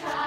try.